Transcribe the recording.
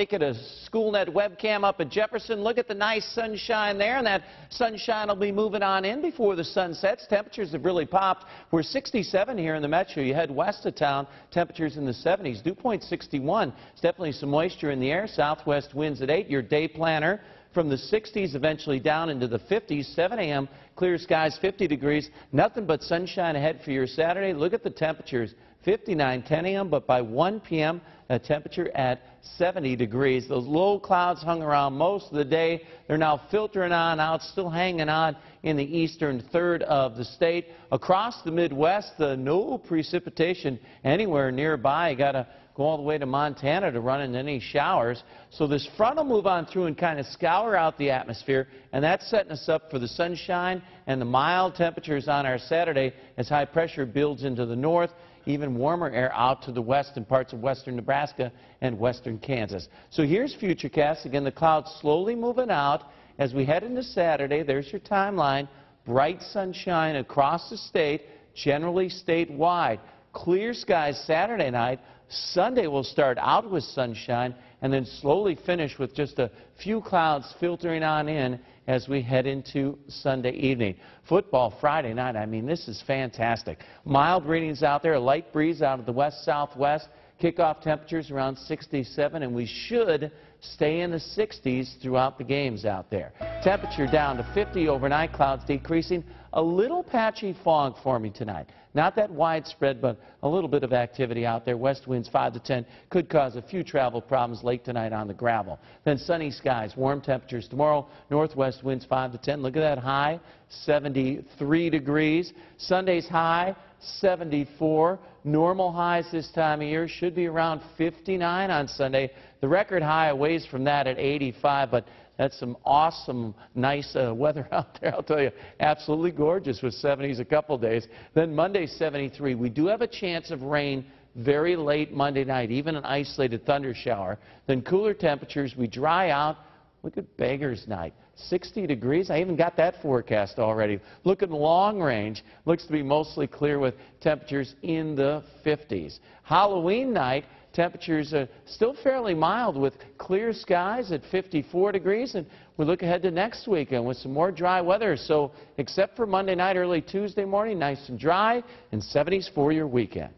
Take it a SchoolNet webcam up at Jefferson. Look at the nice sunshine there, and that sunshine will be moving on in before the sun sets. Temperatures have really popped. We're 67 here in the metro. You head west of town, temperatures in the 70s. Dew point 61. It's definitely some moisture in the air. Southwest winds at 8. Your day planner from the 60s eventually down into the 50s. 7 a.m. clear skies, 50 degrees. Nothing but sunshine ahead for your Saturday. Look at the temperatures. 59, 10 a.m., but by 1 p.m., a temperature at 70 degrees. Those low clouds hung around most of the day. They're now filtering on out, still hanging on in the eastern third of the state. Across the Midwest, the no precipitation anywhere nearby. Got to go all the way to Montana to run into any showers. So this front will move on through and kind of scour out the atmosphere, and that's setting us up for the sunshine and the mild temperatures on our Saturday as high pressure builds into the north even warmer air out to the west in parts of western Nebraska and western Kansas. So here's Futurecast. Again, the clouds slowly moving out. As we head into Saturday, there's your timeline. Bright sunshine across the state, generally statewide. Clear skies Saturday night. Sunday will start out with sunshine and then slowly finish with just a few clouds filtering on in as we head into Sunday evening. Football Friday night, I mean, this is fantastic. Mild readings out there, a light breeze out of the west-southwest. Kickoff temperatures around 67, and we should stay in the 60s throughout the games out there. Temperature down to 50 overnight, clouds decreasing. A little patchy fog forming tonight. Not that widespread, but a little bit of activity out there. West winds 5 to 10 could cause a few travel problems late tonight on the gravel. Then sunny skies, warm temperatures tomorrow. Northwest winds 5 to 10. Look at that high, 73 degrees. Sunday's high, 74. Normal highs this time of year should be around 59 on Sunday. The record high away from that at 85, but that's some awesome, nice uh, weather out there. I'll tell you, absolutely gorgeous with 70s a couple days. Then Monday, 73. We do have a chance of rain very late Monday night, even an isolated thunder shower. Then cooler temperatures. We dry out. Look at Beggar's Night. 60 degrees. I even got that forecast already. Look at long range. Looks to be mostly clear with temperatures in the 50s. Halloween night, temperatures are still fairly mild with clear skies at 54 degrees. And we look ahead to next weekend with some more dry weather. So except for Monday night, early Tuesday morning, nice and dry and 70s for your weekend.